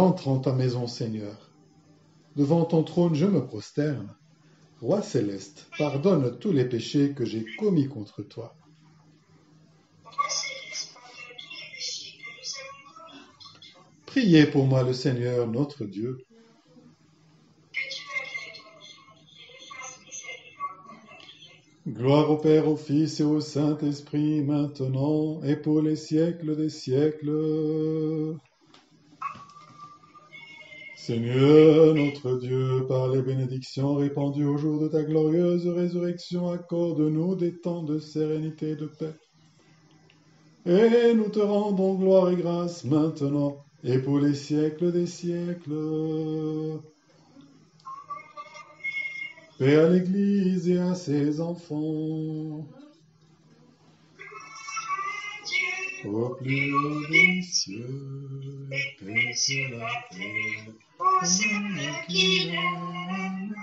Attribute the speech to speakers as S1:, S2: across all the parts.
S1: Entre en ta maison, Seigneur. Devant ton trône, je me prosterne. Roi céleste, pardonne tous les péchés que j'ai commis contre toi. Priez pour moi le Seigneur notre Dieu. Gloire au Père, au Fils et au Saint-Esprit, maintenant et pour les siècles des siècles. Seigneur notre Dieu, par les bénédictions répandues au jour de ta glorieuse résurrection, accorde-nous des temps de sérénité et de paix. Et nous te rendons gloire et grâce maintenant et pour les siècles des siècles. Paix à l'Église et à ses enfants. Au plus haut des cieux, paix sur la terre, au Seigneur qui l'aime,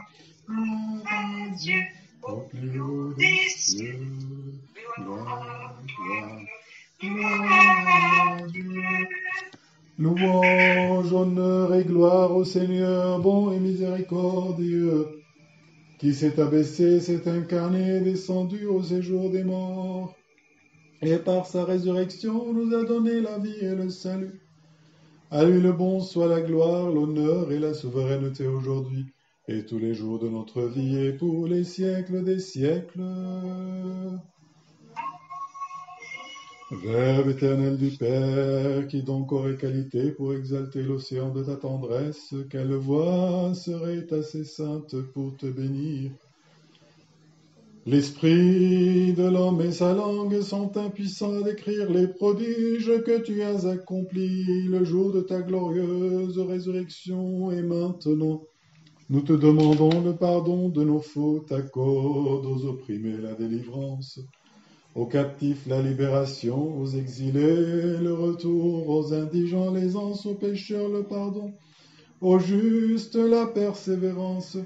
S1: gloire à Dieu, au plus haut des cieux, gloire, gloire à Dieu. Louange, honneur et gloire au Seigneur, bon et miséricordieux, qui s'est abaissé, s'est incarné, descendu au séjour des morts, et par sa résurrection nous a donné la vie et le salut. À lui le bon soit la gloire, l'honneur et la souveraineté aujourd'hui, et tous les jours de notre vie, et pour les siècles des siècles. Verbe éternel du Père, qui donc aurait qualité pour exalter l'océan de ta tendresse, quelle voix serait assez sainte pour te bénir L'esprit de l'homme et sa langue sont impuissants à décrire les prodiges que tu as accomplis le jour de ta glorieuse résurrection et maintenant. Nous te demandons le pardon de nos fautes, accorde aux opprimés la délivrance aux captifs la libération, aux exilés le retour, aux indigents l'aisance, aux pécheurs le pardon, aux justes la persévérance,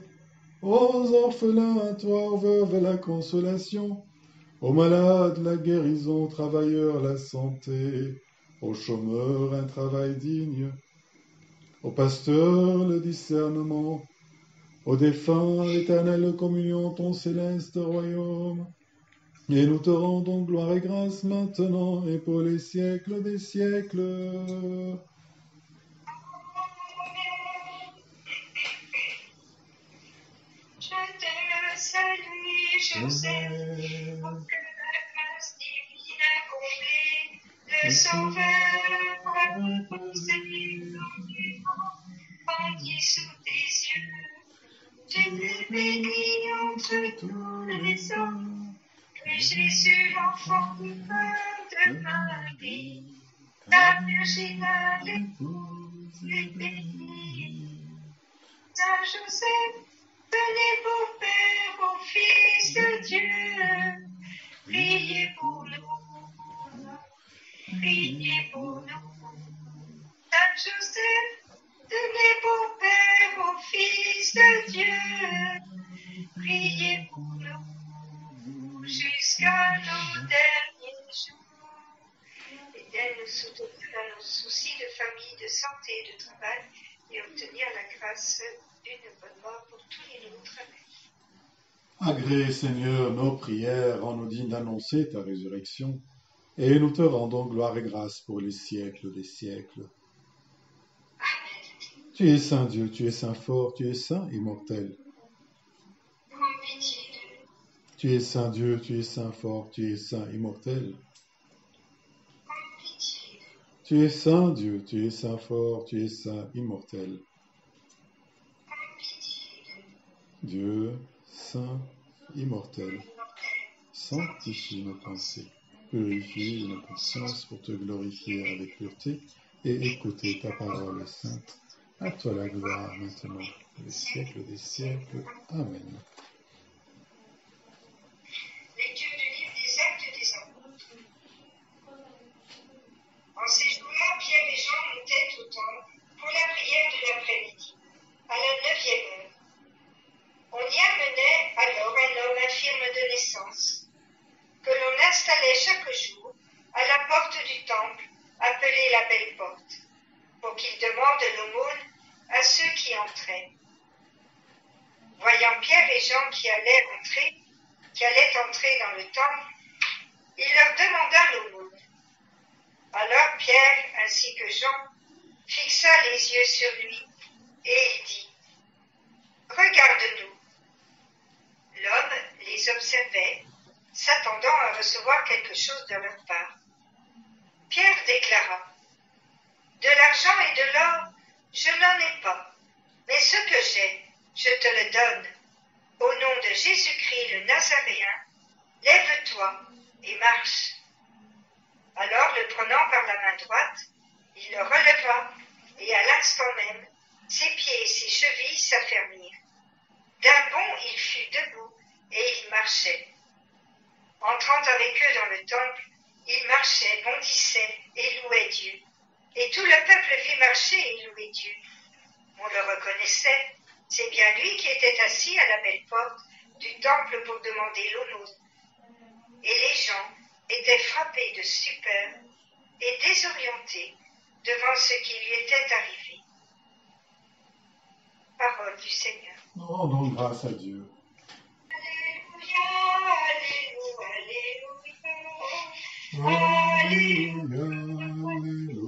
S1: aux orphelins à toi, aux veuves la consolation, aux malades la guérison, aux travailleurs la santé, aux chômeurs un travail digne, aux pasteurs le discernement, aux défunts l'éternelle communion, ton céleste royaume. Et nous te rendons gloire et grâce maintenant et pour les siècles des siècles.
S2: Le Sauveur vent, sous tes yeux. Tu te bénis entre tous les hommes, que Jésus, l'enfant du Père de Marie, ta virginale épouse est bénie. Saint Joseph, Venez vos pères, vos fils de Dieu, priez pour nous, priez pour nous. Saint Joseph, tenez vos pères, vos fils de Dieu, priez pour nous, jusqu'à nos derniers jours. L'Éternel nous soutiendra nos soucis de famille, de santé et de travail, et obtenir la grâce d'une bonne mort pour tous les nôtres. Amen.
S1: Agrée, Seigneur, nos prières en nous digne d'annoncer ta résurrection, et nous te rendons gloire et grâce pour les siècles des siècles.
S2: Amen.
S1: Tu es saint Dieu, tu es saint fort, tu es saint immortel. Tu es saint Dieu, tu es saint fort, tu es saint immortel. Tu es saint Dieu, tu es saint fort, tu es saint immortel. Dieu, saint, immortel, sanctifie nos pensées, purifie nos consciences pour te glorifier avec pureté et écouter ta parole sainte. À toi la gloire maintenant, les siècles des siècles. Amen.
S2: Lecture du livre des Actes des Apôtres. En ces jours-là, Pierre et Jean montaient au temple pour la prière de l'après-midi, à la neuvième heure. On y amenait alors un homme infirme de naissance, que l'on installait chaque jour à la porte du temple, appelée la Belle Porte, pour qu'ils demandent l'aumône à ceux qui entraient. Voyant Pierre et Jean qui allaient entrer, qui allaient entrer dans le temple, il leur demanda l'aumône. Alors Pierre ainsi que Jean fixa les yeux sur lui et il dit, Regarde-nous. L'homme les observait, s'attendant à recevoir quelque chose de leur part. Pierre déclara, De l'argent et de l'or, je n'en ai pas, mais ce que j'ai, je te le donne. Au nom de Jésus-Christ le Nazaréen, lève-toi et marche. Alors, le prenant par la main droite, il le releva, et à l'instant même, ses pieds et ses chevilles s'affermirent. D'un bond, il fut debout, et il marchait. Entrant avec eux dans le temple, il marchait, bondissait et louait Dieu. Et tout le peuple vit marcher et louer Dieu. On le reconnaissait, c'est bien lui qui était assis à la belle porte du temple pour demander l'aumône. Et les gens étaient frappés de stupeur et désorientés devant ce qui lui était arrivé. Parole du Seigneur.
S1: Rendons grâce à Dieu.
S2: Alléluia, alléluia, alléluia.
S1: Alléluia,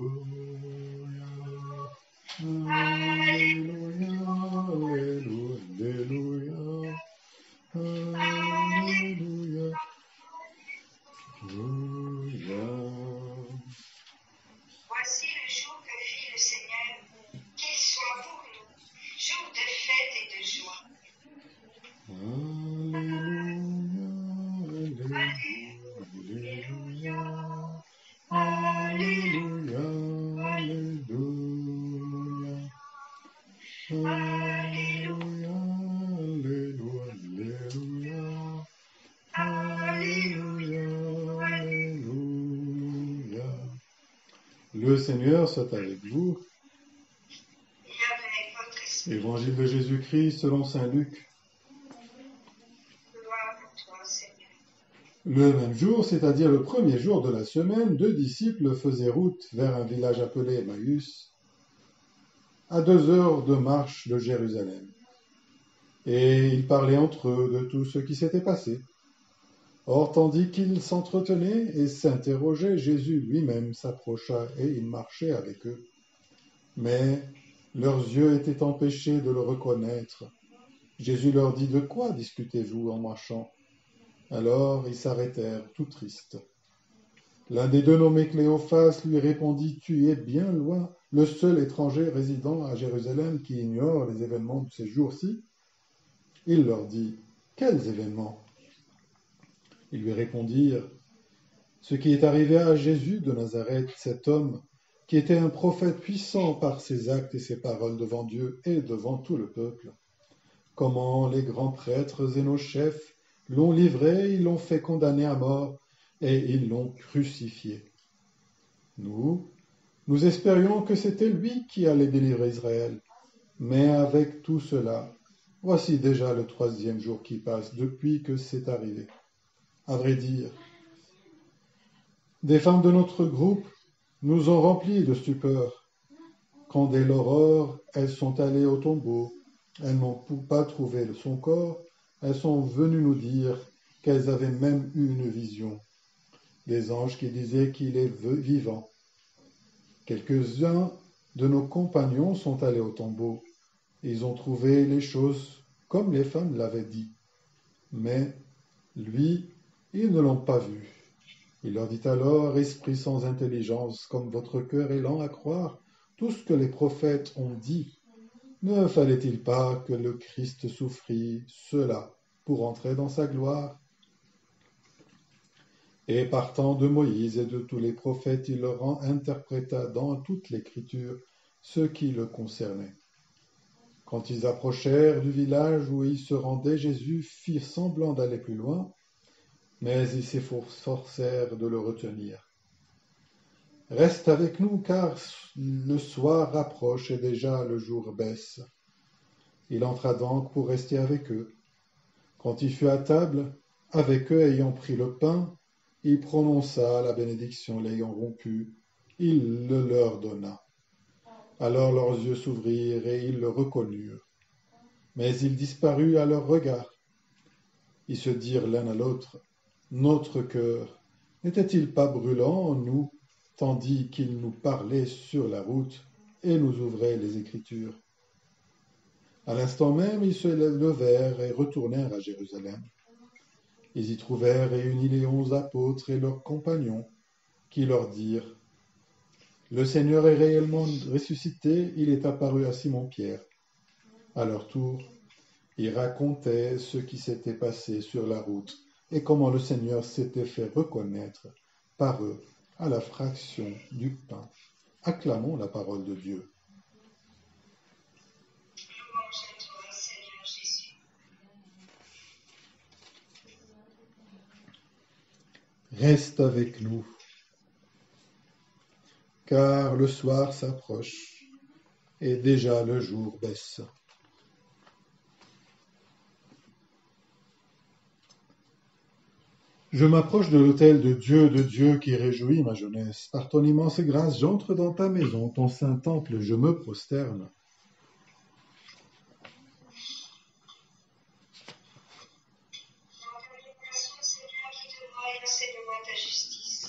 S1: Alléluia, Alléluia, Alléluia, Alléluia.
S2: Le Seigneur soit
S1: avec vous. Évangile de Jésus-Christ selon Saint Luc. Le même jour, c'est-à-dire le premier jour de la semaine, deux disciples faisaient route vers un village appelé Emmaüs, à deux heures de marche de Jérusalem. Et ils parlaient entre eux de tout ce qui s'était passé. Or, tandis qu'ils s'entretenaient et s'interrogeaient, Jésus lui-même s'approcha et il marchait avec eux. Mais leurs yeux étaient empêchés de le reconnaître. Jésus leur dit, De quoi discutez-vous en marchant? Alors ils s'arrêtèrent tout tristes. L'un des deux nommé Cléophas lui répondit Tu es bien loin, le seul étranger résidant à Jérusalem qui ignore les événements de ces jours-ci. Il leur dit Quels événements? Ils lui répondirent Ce qui est arrivé à Jésus de Nazareth, cet homme qui était un prophète puissant par ses actes et ses paroles devant Dieu et devant tout le peuple. Comment les grands prêtres et nos chefs l'ont livré, ils l'ont fait condamner à mort et ils l'ont crucifié. Nous, nous espérions que c'était lui qui allait délivrer Israël. Mais avec tout cela, voici déjà le troisième jour qui passe depuis que c'est arrivé. À vrai dire, des femmes de notre groupe nous ont remplis de stupeur. Quand dès l'aurore, elles sont allées au tombeau, elles n'ont pas trouvé son corps, elles sont venues nous dire qu'elles avaient même eu une vision, des anges qui disaient qu'il est vivant. Quelques-uns de nos compagnons sont allés au tombeau. Ils ont trouvé les choses comme les femmes l'avaient dit. Mais lui, ils ne l'ont pas vu. Il leur dit alors, Esprit sans intelligence, comme votre cœur est lent à croire tout ce que les prophètes ont dit, ne fallait-il pas que le Christ souffrit cela pour entrer dans sa gloire? Et partant de Moïse et de tous les prophètes, il leur interpréta dans toute l'écriture ce qui le concernait. Quand ils approchèrent du village où il se rendait, Jésus fit semblant d'aller plus loin, mais ils s'efforcèrent de le retenir. Reste avec nous, car le soir approche et déjà le jour baisse. Il entra donc pour rester avec eux. Quand il fut à table, avec eux ayant pris le pain, il prononça la bénédiction l'ayant rompu, il le leur donna. Alors leurs yeux s'ouvrirent et ils le reconnurent. Mais il disparut à leur regard. Ils se dirent l'un à l'autre, Notre cœur n'était-il pas brûlant en nous, tandis qu'il nous parlait sur la route et nous ouvrait les Écritures? À l'instant même, ils se levèrent et retournèrent à Jérusalem. Ils y trouvèrent réunis les onze apôtres et leurs compagnons, qui leur dirent Le Seigneur est réellement ressuscité, il est apparu à Simon-Pierre. À leur tour, ils racontaient ce qui s'était passé sur la route et comment le Seigneur s'était fait reconnaître par eux à la fraction du pain. Acclamons la parole de Dieu. Reste avec nous, car le soir s'approche et déjà le jour baisse. Je m'approche de l'autel de Dieu, de Dieu qui réjouit ma jeunesse. Par ton immense grâce, j'entre dans ta maison, ton saint temple, je me prosterne.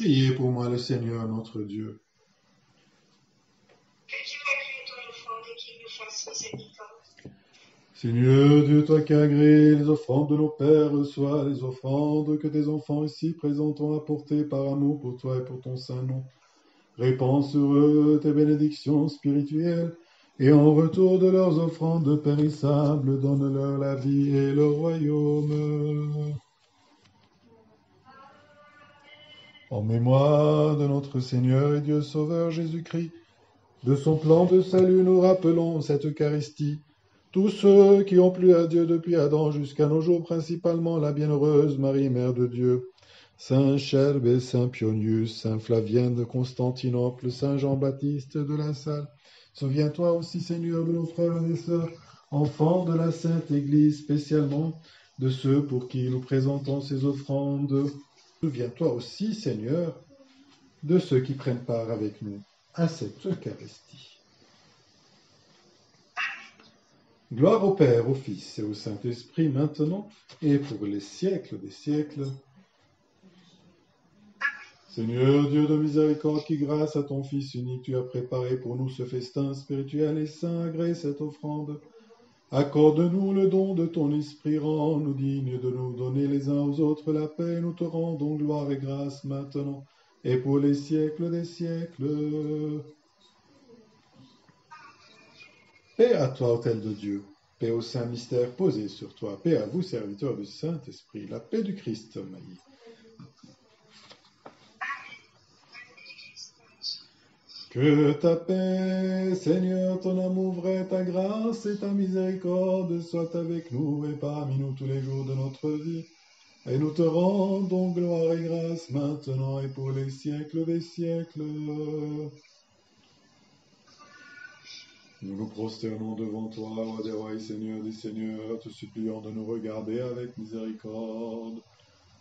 S1: Priez pour moi le Seigneur notre Dieu.
S2: Que Dieu accueille ton offrande et qu'il nous fasse miséricorde.
S1: Seigneur Dieu, toi qui agréé les offrandes de nos pères, soient les offrandes que tes enfants ici présents ont apportées par amour pour toi et pour ton saint nom. Répands sur eux tes bénédictions spirituelles, et en retour de leurs offrandes périssables, donne-leur la vie et le royaume. En mémoire de notre Seigneur et Dieu Sauveur Jésus-Christ, de son plan de salut, nous rappelons cette Eucharistie. Tous ceux qui ont plu à Dieu depuis Adam jusqu'à nos jours, principalement la bienheureuse Marie, Mère de Dieu, Saint Cherbe et Saint Pionius, Saint Flavien de Constantinople, Saint Jean-Baptiste de la Salle. Souviens-toi aussi, Seigneur, de nos frères et sœurs, enfants de la Sainte Église, spécialement de ceux pour qui nous présentons ces offrandes. Souviens-toi aussi, Seigneur, de ceux qui prennent part avec nous à cette Eucharistie. Gloire au Père, au Fils et au Saint-Esprit, maintenant et pour les siècles des siècles. Seigneur Dieu de miséricorde, qui grâce à ton Fils unique, tu as préparé pour nous ce festin spirituel et saint, agrée cette offrande. Accorde-nous le don de ton esprit, rends-nous dignes de nous donner les uns aux autres la paix, nous te rendons gloire et grâce maintenant et pour les siècles des siècles. Paix à toi, autel de Dieu, paix au saint mystère posé sur toi, paix à vous, serviteurs du Saint-Esprit, la paix du Christ, Maï. Que ta paix, Seigneur, ton amour vrai, ta grâce et ta miséricorde soient avec nous et parmi nous tous les jours de notre vie. Et nous te rendons gloire et grâce maintenant et pour les siècles des siècles. Nous nous prosternons devant toi, roi des rois et seigneur des seigneurs, te suppliant de nous regarder avec miséricorde.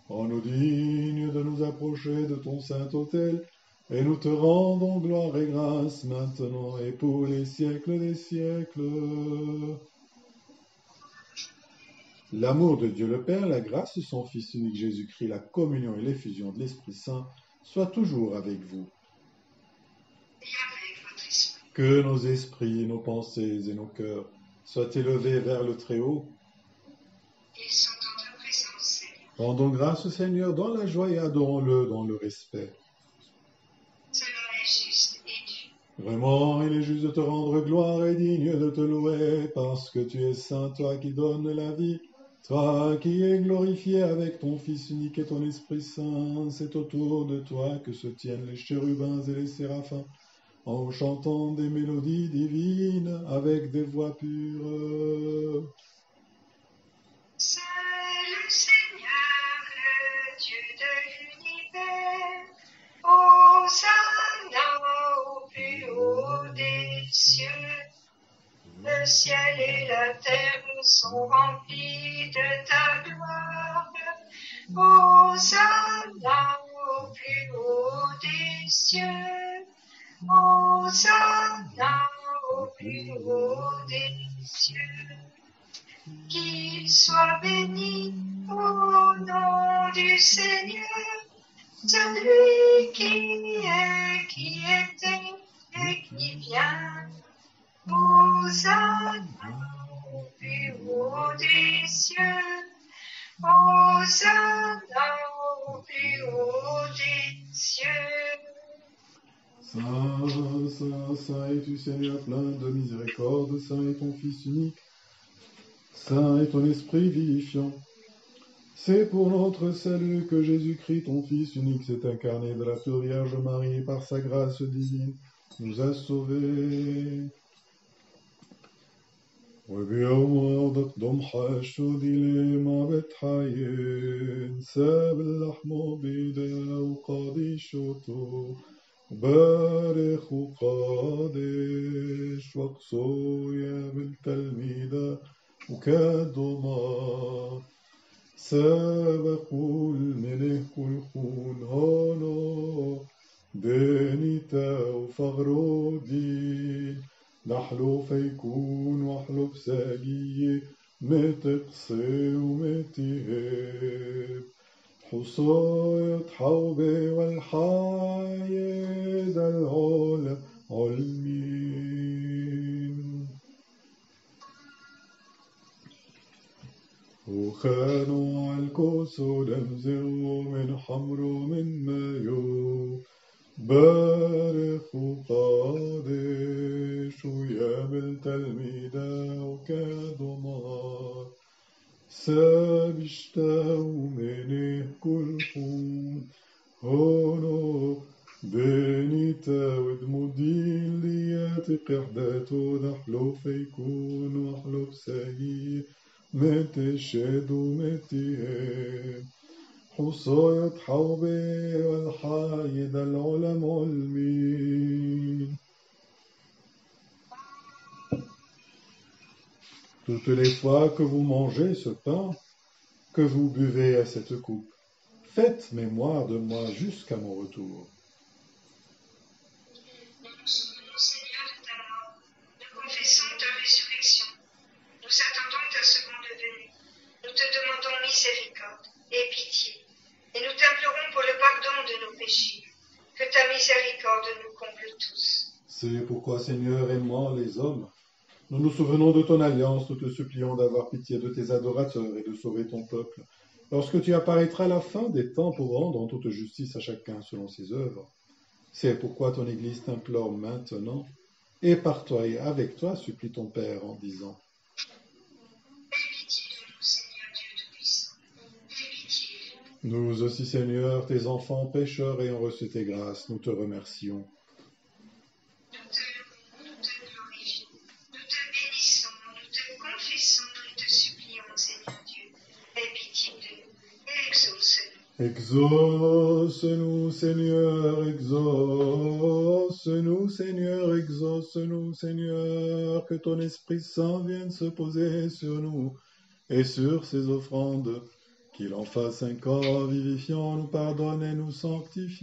S1: Rends-nous dignes de nous approcher de ton saint autel, et nous te rendons gloire et grâce maintenant et pour les siècles des siècles. L'amour de Dieu le Père, la grâce de son Fils unique Jésus-Christ, la communion et l'effusion de l'Esprit Saint soient toujours avec vous. Que nos esprits, nos pensées et nos cœurs soient élevés vers le Très-Haut. Rendons grâce au Seigneur dans la joie et adorons-le dans le respect.
S2: Cela est juste et dû.
S1: Vraiment, il est juste de te rendre gloire et digne de te louer, parce que tu es saint, toi qui donnes la vie, toi qui es glorifié avec ton Fils unique et ton Esprit Saint. C'est autour de toi que se tiennent les chérubins et les séraphins, en chantant des mélodies divines avec des voix pures.
S2: Ciel et la terre sont remplis de ta gloire. Hosanna au plus haut des cieux. Hosanna plus haut des cieux. Qu'il soit béni au nom du Seigneur,
S1: ton Fils unique, Saint est ton Esprit vivifiant. C'est pour notre salut que Jésus-Christ, ton Fils unique, s'est incarné de la pure Vierge Marie et par sa grâce divine nous a sauvés. وبيوم ضم حشودي لما بتحين ساب اللحم بيده وقاضي شوتو بارخ وقادش واقصو يا من تلميذا وكدما سبقوا الملك والخون هونو دينيتا فغرو دين نحلو فيكون وحلو بساقية ما تقصي وما تهاب حصاية والحاية دخان الكوس لمز من حمر من مايو. باب متشاد ومتهاب حصاية حوبي والحايد العلم علمين Toutes les fois que vous mangez ce pain, que vous buvez à cette coupe, faites mémoire de moi jusqu'à mon retour. Pourquoi, Seigneur, aimant les hommes, nous nous souvenons de ton alliance, nous te supplions d'avoir pitié de tes adorateurs et de sauver ton peuple, lorsque tu apparaîtras à la fin des temps pour rendre en toute justice à chacun selon ses œuvres. C'est pourquoi ton Église t'implore maintenant, et par toi et avec toi supplie ton Père en disant.
S2: Nous
S1: aussi, Seigneur, tes enfants pécheurs ayant reçu tes grâces, nous te remercions.
S2: Exauce-nous.
S1: Seigneur, exauce-nous, Seigneur, exauce-nous, Seigneur, que ton Esprit Saint vienne se poser sur nous et sur ces offrandes, qu'il en fasse un corps vivifiant, nous pardonne et nous sanctifie.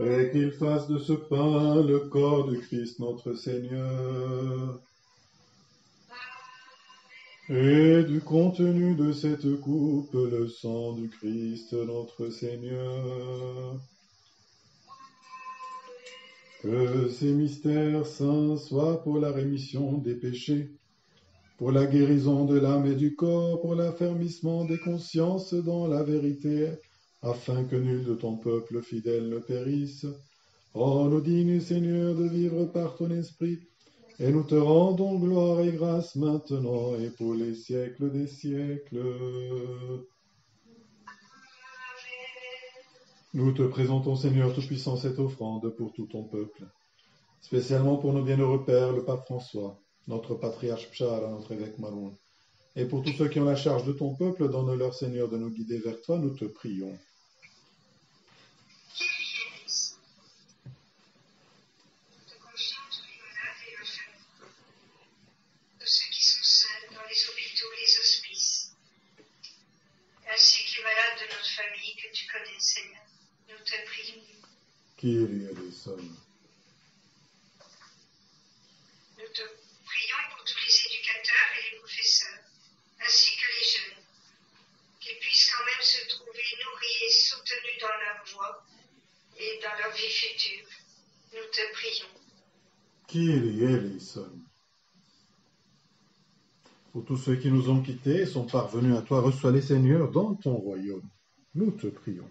S1: Et qu'il fasse de ce pain le corps de Christ notre Seigneur. Et du contenu de cette coupe, le sang du Christ notre Seigneur. Que ces mystères saints soient pour la rémission des péchés, pour la guérison de l'âme et du corps, pour l'affermissement des consciences dans la vérité, afin que nul de ton peuple fidèle ne périsse. Rends-nous dignes, Seigneur, de vivre par ton esprit, et nous te rendons gloire et grâce maintenant et pour les siècles des siècles. Nous te présentons, Seigneur Tout-Puissant, cette offrande pour tout ton peuple, spécialement pour nos bienheureux pères, le pape François, notre patriarche Pchara, notre évêque Maroun, et pour tous ceux qui ont la charge de ton peuple, donne-leur, Seigneur, de nous guider vers toi, nous te prions.
S2: Nous te confions tous les malades et leurs familles. Tous ceux qui
S1: Kyrie eleison.
S2: Nous te prions pour tous les éducateurs et les professeurs, ainsi que les jeunes, qu'ils puissent quand même se trouver nourris et soutenus dans leur voie et dans leur vie. Nous te prions.
S1: Kyrie eleison. Pour tous ceux qui nous ont quittés et sont parvenus à toi, reçois les Seigneurs dans ton royaume. Nous te prions.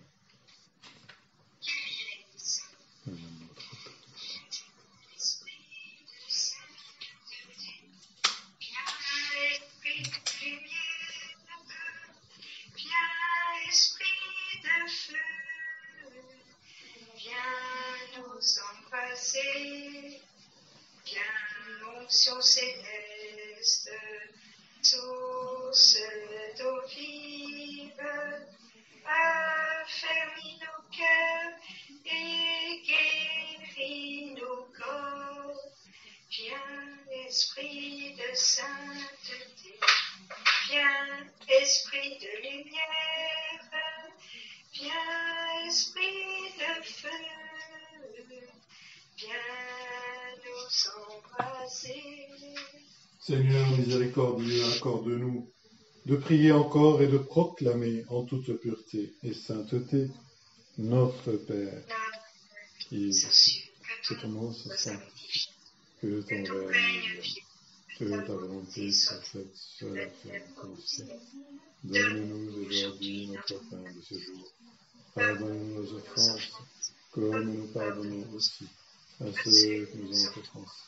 S2: Esprit de lumière, viens, esprit de feu, viens nous embraser.
S1: Seigneur miséricordieux, accorde-nous de prier encore et de proclamer en toute pureté et sainteté notre Père, qui
S2: sûr,
S1: que ton nom se sanctifie, que ton règne que ta volonté soit faite sur la terre comme au ciel. Donne-nous aujourd'hui notre pain de ce jour. Pardonne-nous nos offenses, comme nous pardonnons aussi à ceux qui nous ont offensés.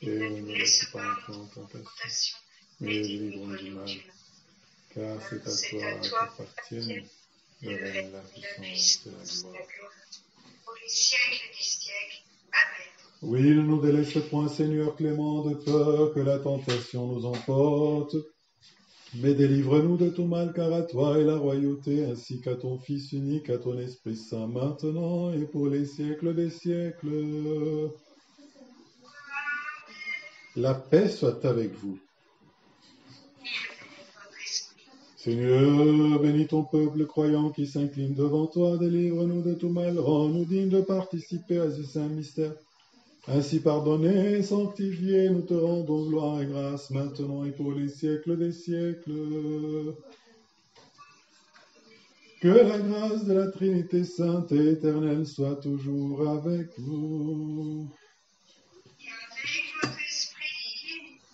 S1: Et ne nous laisse pas entrer en tentation, mais délivre-nous du mal. Car c'est à
S2: C'est
S1: toi
S2: à toi
S1: qu'appartiennent le règne, la puissance et la gloire.
S2: Pour les siècles des siècles.
S1: Oui, ne nous délaisse point, Seigneur clément, de peur que la tentation nous emporte. Mais délivre-nous de tout mal, car à toi est la royauté, ainsi qu'à ton Fils unique, à ton Esprit Saint, maintenant et pour les siècles des siècles. La paix soit avec vous. Seigneur, bénis ton peuple croyant qui s'incline devant toi, délivre-nous de tout mal, rends-nous dignes de participer à ce saint mystère. Ainsi pardonné sanctifié, nous te rendons gloire et grâce maintenant et pour les siècles des siècles. Que la grâce de la Trinité sainte et éternelle soit toujours avec vous.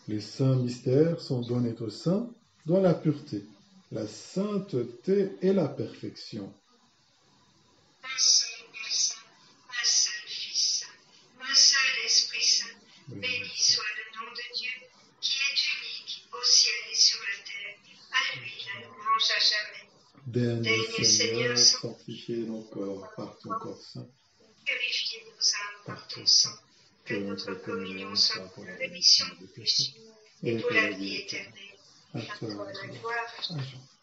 S1: Les saints mystères sont donnés aux saints dans la pureté, la sainteté et la perfection. Daigne,
S2: Daigne,
S1: Seigneur, sanctifier nos corps par ton corps saint,
S2: Purifiez nos âmes par ton sang. Que notre communion soit pour la rémission des péchés et pour la vie éternelle.
S1: À toi
S2: la gloire.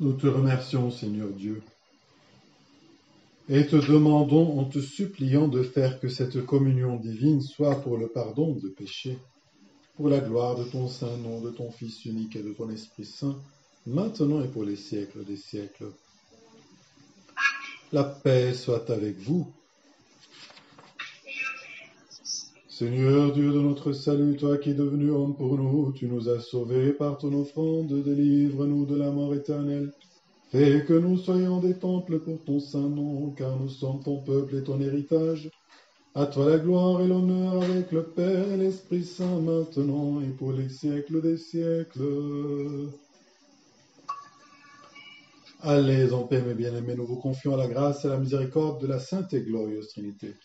S1: Nous te remercions, Seigneur Dieu, et te demandons en te suppliant de faire que cette communion divine soit pour le pardon de péchés, pour la gloire de ton saint nom, de ton Fils unique et de ton Esprit Saint, maintenant et pour les siècles des siècles. La paix soit avec vous. Seigneur Dieu de notre salut, toi qui es devenu homme pour nous, tu nous as sauvés par ton offrande, délivre-nous de la mort éternelle. Fais que nous soyons des temples pour ton saint nom, car nous sommes ton peuple et ton héritage. À toi la gloire et l'honneur avec le Père et l'Esprit Saint maintenant et pour les siècles des siècles. Allez en paix, mes bien-aimés, nous vous confions à la grâce et à la miséricorde de la Sainte et Glorieuse Trinité.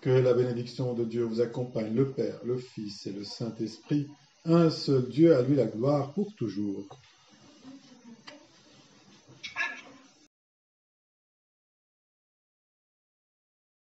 S1: Que la bénédiction de Dieu vous accompagne, le Père, le Fils et le Saint-Esprit, un seul Dieu, à lui la gloire pour toujours.